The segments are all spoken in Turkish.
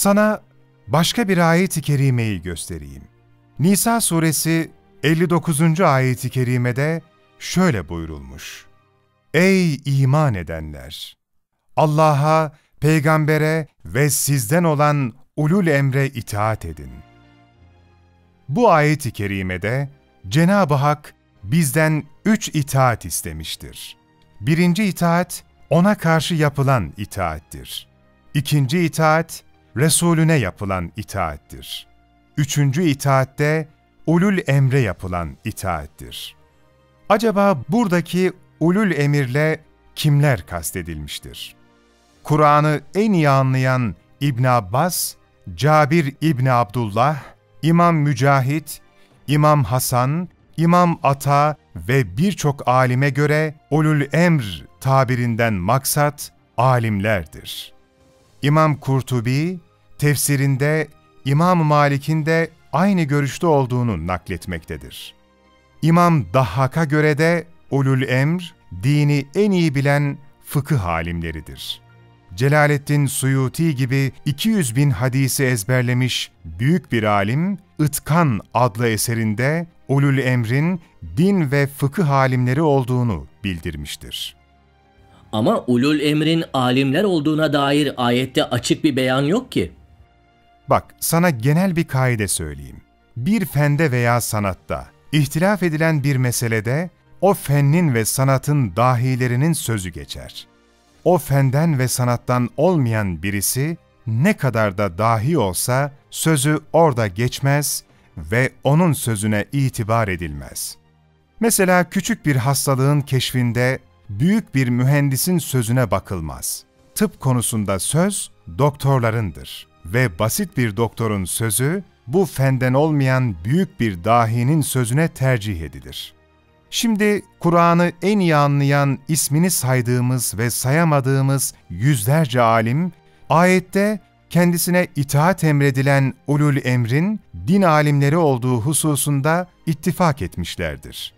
Sana başka bir ayet-i kerimeyi göstereyim. Nisa suresi 59. ayet-i kerimede şöyle buyurulmuş. Ey iman edenler! Allah'a, peygambere ve sizden olan ulul emre itaat edin. Bu ayet-i kerimede Cenab-ı Hak bizden üç itaat istemiştir. Birinci itaat, ona karşı yapılan itaattir. İkinci itaat, Resulüne yapılan itaattir. Üçüncü itaatte, ulul emre yapılan itaattir. Acaba buradaki ulul emirle kimler kastedilmiştir? Kur'an'ı en iyi anlayan İbn Abbas, Cabir İbn Abdullah, İmam Mücahit, İmam Hasan, İmam Ata ve birçok alime göre ulul emr tabirinden maksat alimlerdir. İmam Kurtubi, tefsirinde İmam Malik'in de aynı görüşte olduğunu nakletmektedir. İmam Dahhak'a göre de ulul emr, dini en iyi bilen fıkıh alimleridir. Celaleddin Suyuti gibi 200 bin hadisi ezberlemiş büyük bir alim, İtkan adlı eserinde ulul emrin din ve fıkıh alimleri olduğunu bildirmiştir. Ama ulul emrin alimler olduğuna dair ayette açık bir beyan yok ki. Bak, sana genel bir kaide söyleyeyim. Bir fende veya sanatta, ihtilaf edilen bir meselede, o fennin ve sanatın dahilerinin sözü geçer. O fenden ve sanattan olmayan birisi, ne kadar da dahi olsa, sözü orada geçmez ve onun sözüne itibar edilmez. Mesela küçük bir hastalığın keşfinde büyük bir mühendisin sözüne bakılmaz. Tıp konusunda söz doktorlarındır ve basit bir doktorun sözü bu fenden olmayan büyük bir dahinin sözüne tercih edilir. Şimdi Kur'an'ı en iyi anlayan ismini saydığımız ve sayamadığımız yüzlerce alim, ayette kendisine itaat emredilen ulul emrin din alimleri olduğu hususunda ittifak etmişlerdir.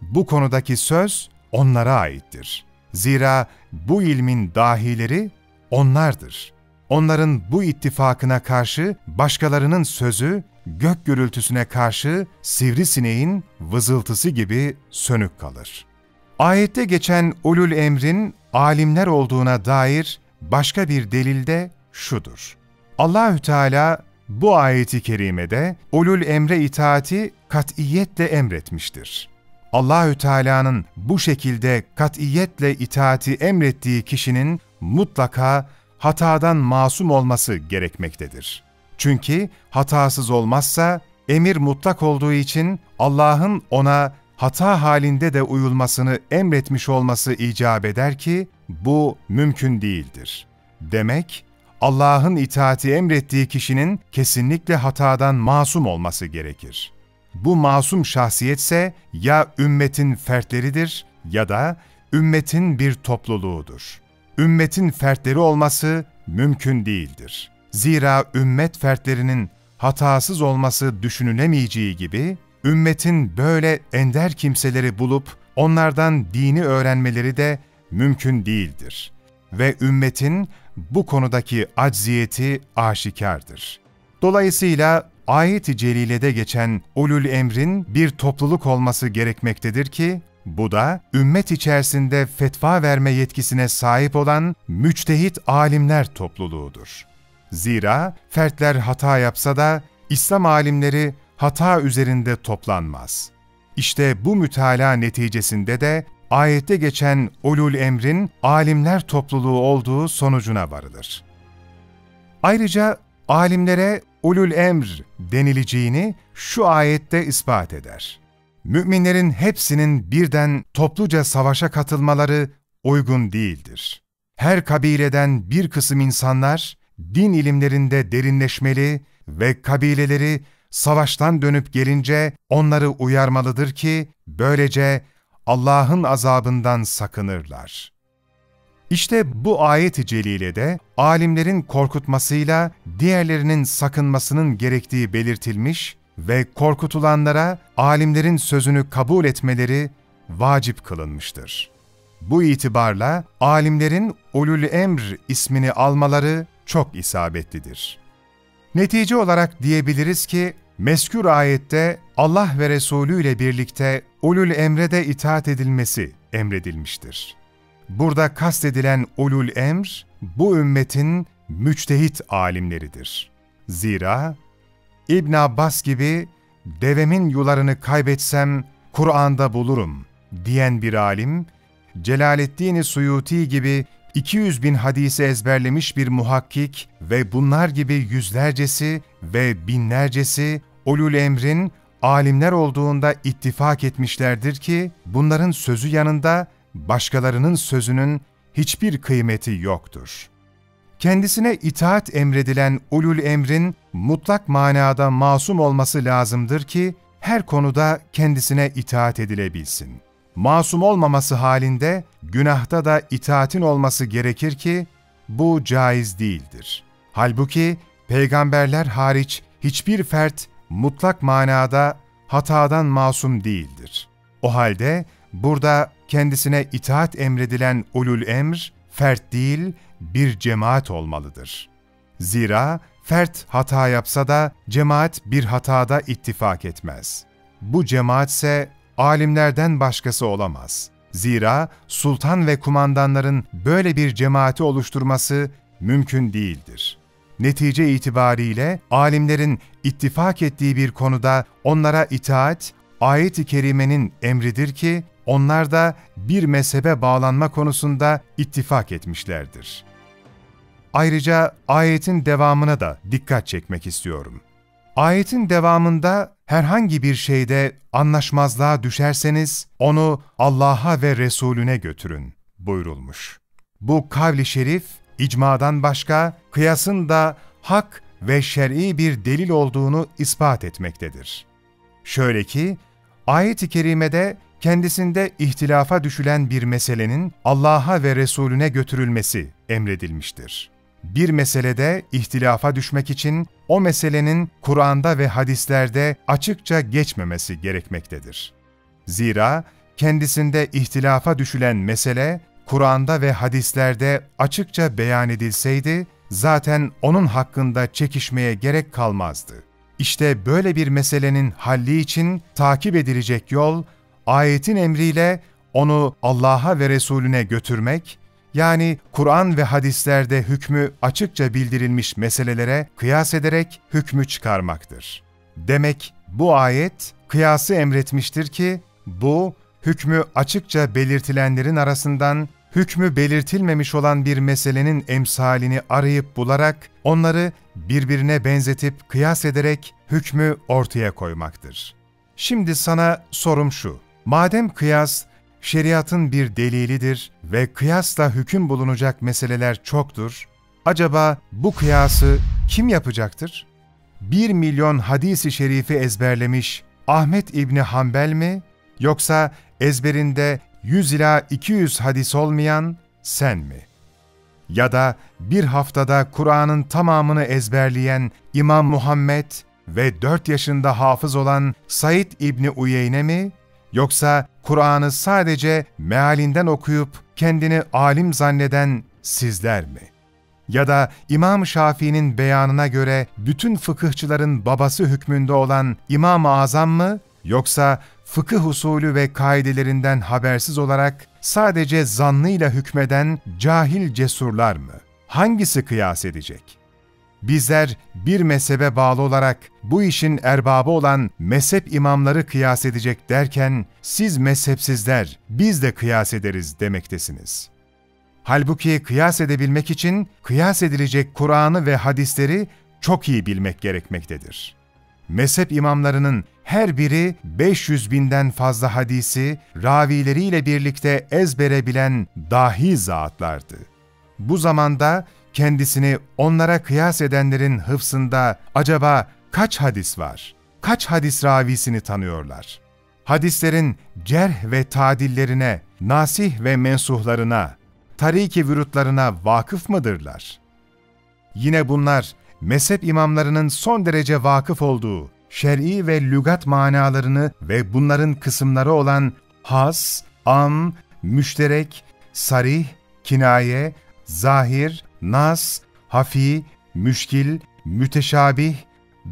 Bu konudaki söz onlara aittir. Zira bu ilmin dahileri onlardır. Onların bu ittifakına karşı başkalarının sözü gök gürültüsüne karşı sivrisineğin vızıltısı gibi sönük kalır. Ayette geçen ulul emrin alimler olduğuna dair başka bir delilde şudur. Allahü Teala bu ayeti kerimede ulul emre itaati katiyetle emretmiştir. Allahü Teala'nın bu şekilde katiyetle itaati emrettiği kişinin mutlaka hatadan masum olması gerekmektedir. Çünkü hatasız olmazsa emir mutlak olduğu için Allah'ın ona hata halinde de uyulmasını emretmiş olması icap eder ki bu mümkün değildir. Demek Allah'ın itaati emrettiği kişinin kesinlikle hatadan masum olması gerekir. Bu masum şahsiyetse ya ümmetin fertleridir ya da ümmetin bir topluluğudur. Ümmetin fertleri olması mümkün değildir. Zira ümmet fertlerinin hatasız olması düşünülemeyeceği gibi, ümmetin böyle ender kimseleri bulup onlardan dini öğrenmeleri de mümkün değildir. Ve ümmetin bu konudaki acziyeti aşikardır. Dolayısıyla ayet-i celilede geçen ulul emrin bir topluluk olması gerekmektedir ki, bu da ümmet içerisinde fetva verme yetkisine sahip olan müçtehit alimler topluluğudur. Zira fertler hata yapsa da İslam alimleri hata üzerinde toplanmaz. İşte bu mütalaa neticesinde de ayette geçen ulul emrin alimler topluluğu olduğu sonucuna varılır. Ayrıca alimlere ulul emr denileceğini şu ayette ispat eder. Müminlerin hepsinin birden topluca savaşa katılmaları uygun değildir. Her kabileden bir kısım insanlar din ilimlerinde derinleşmeli ve kabileleri savaştan dönüp gelince onları uyarmalıdır ki böylece Allah'ın azabından sakınırlar. İşte bu ayet-i celilede alimlerin korkutmasıyla diğerlerinin sakınmasının gerektiği belirtilmiş ve korkutulanlara alimlerin sözünü kabul etmeleri vacip kılınmıştır. Bu itibarla alimlerin ulul emr ismini almaları çok isabetlidir. Netice olarak diyebiliriz ki, meskür ayette Allah ve Resulü ile birlikte ulul emre de itaat edilmesi emredilmiştir. Burada kastedilen ulul emr, bu ümmetin müçtehit alimleridir. Zira İbn Abbas gibi devemin yularını kaybetsem Kur'an'da bulurum diyen bir alim, Celaleddin Suyuti gibi 200 bin hadisi ezberlemiş bir muhakkik ve bunlar gibi yüzlercesi ve binlercesi ulul emrin alimler olduğunda ittifak etmişlerdir ki bunların sözü yanında başkalarının sözünün hiçbir kıymeti yoktur. Kendisine itaat emredilen ulul emrin mutlak manada masum olması lazımdır ki her konuda kendisine itaat edilebilsin. Masum olmaması halinde günahta da itaatin olması gerekir ki bu caiz değildir. Halbuki peygamberler hariç hiçbir fert mutlak manada hatadan masum değildir. O halde burada kendisine itaat emredilen ulul emr, fert değil, bir cemaat olmalıdır. Zira fert hata yapsa da cemaat bir hatada ittifak etmez. Bu cemaat ise alimlerden başkası olamaz. Zira sultan ve kumandanların böyle bir cemaati oluşturması mümkün değildir. Netice itibariyle alimlerin ittifak ettiği bir konuda onlara itaat, ayet-i kerimenin emridir ki onlar da bir mezhebe bağlanma konusunda ittifak etmişlerdir. Ayrıca ayetin devamına da dikkat çekmek istiyorum. Ayetin devamında herhangi bir şeyde anlaşmazlığa düşerseniz onu Allah'a ve Resulüne götürün buyurulmuş. Bu kavli şerif icmadan başka kıyasın da hak ve şer'i bir delil olduğunu ispat etmektedir. Şöyle ki, ayet-i kerimede kendisinde ihtilafa düşülen bir meselenin Allah'a ve Resulüne götürülmesi emredilmiştir. Bir meselede ihtilafa düşmek için o meselenin Kur'an'da ve hadislerde açıkça geçmemesi gerekmektedir. Zira kendisinde ihtilafa düşülen mesele Kur'an'da ve hadislerde açıkça beyan edilseydi, zaten onun hakkında çekişmeye gerek kalmazdı. İşte böyle bir meselenin halli için takip edilecek yol, ayetin emriyle onu Allah'a ve Resulüne götürmek, yani Kur'an ve hadislerde hükmü açıkça bildirilmiş meselelere kıyas ederek hükmü çıkarmaktır. Demek bu ayet kıyası emretmiştir ki, bu hükmü açıkça belirtilenlerin arasından hükmü belirtilmemiş olan bir meselenin emsalini arayıp bularak onları birbirine benzetip kıyas ederek hükmü ortaya koymaktır. Şimdi sana sorum şu, madem kıyas şeriatın bir delilidir ve kıyasla hüküm bulunacak meseleler çoktur, acaba bu kıyası kim yapacaktır? Bir milyon hadisi şerifi ezberlemiş Ahmet İbni Hanbel mi, yoksa ezberinde 100 ila 200 hadis olmayan sen mi? Ya da bir haftada Kur'an'ın tamamını ezberleyen İmam Muhammed ve 4 yaşında hafız olan Said İbni Uyeyne mi? Yoksa Kur'an'ı sadece mealinden okuyup kendini alim zanneden sizler mi? Ya da İmam Şafii'nin beyanına göre bütün fıkıhçıların babası hükmünde olan İmam-ı Azam mı? Yoksa fıkıh usulü ve kaidelerinden habersiz olarak sadece zannıyla hükmeden cahil cesurlar mı? Hangisi kıyas edecek? Bizler bir mezhebe bağlı olarak bu işin erbabı olan mezhep imamları kıyas edecek derken siz mezhepsizler biz de kıyas ederiz demektesiniz. Halbuki kıyas edebilmek için kıyas edilecek Kur'an'ı ve hadisleri çok iyi bilmek gerekmektedir. Mezhep imamlarının her biri 500 binden fazla hadisi ravileriyle birlikte ezbere bilen dahi zatlardı. Bu zamanda kendisini onlara kıyas edenlerin hıfsında acaba kaç hadis var? Kaç hadis ravisini tanıyorlar? Hadislerin cerh ve tadillerine, nasih ve mensuhlarına, tariki vürutlarına vakıf mıdırlar? Yine bunlar mezhep imamlarının son derece vakıf olduğu şer'i ve lügat manalarını ve bunların kısımları olan has, am, müşterek, sarih, kinaye, zahir, nas, hafi, müşkil, müteşabih,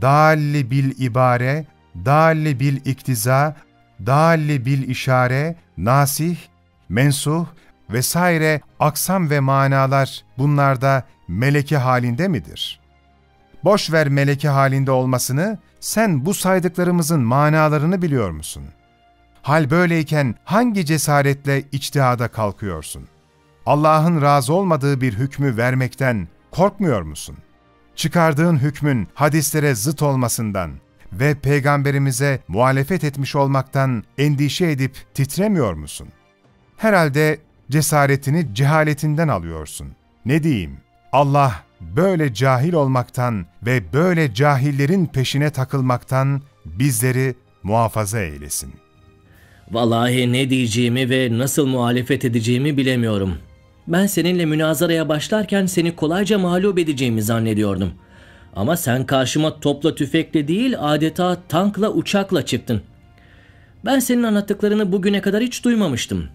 dalli bil ibare, dalli bil iktiza, dalli bil işare, nasih, mensuh vesaire aksam ve manalar bunlarda meleke halinde midir? Boş ver meleke halinde olmasını, sen bu saydıklarımızın manalarını biliyor musun? Hal böyleyken hangi cesaretle içtihada kalkıyorsun? Allah'ın razı olmadığı bir hükmü vermekten korkmuyor musun? Çıkardığın hükmün hadislere zıt olmasından ve peygamberimize muhalefet etmiş olmaktan endişe edip titremiyor musun? Herhalde cesaretini cehaletinden alıyorsun. Ne diyeyim? Allah böyle cahil olmaktan ve böyle cahillerin peşine takılmaktan bizleri muhafaza eylesin. Vallahi ne diyeceğimi ve nasıl muhalefet edeceğimi bilemiyorum. Ben seninle münazaraya başlarken seni kolayca mağlup edeceğimi zannediyordum. Ama sen karşıma topla tüfekle değil adeta tankla uçakla çıktın. Ben senin anlattıklarını bugüne kadar hiç duymamıştım.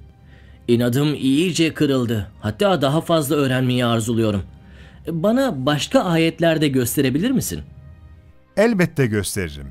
İnadım iyice kırıldı. Hatta daha fazla öğrenmeyi arzuluyorum. Bana başka ayetlerde gösterebilir misin? Elbette gösteririm.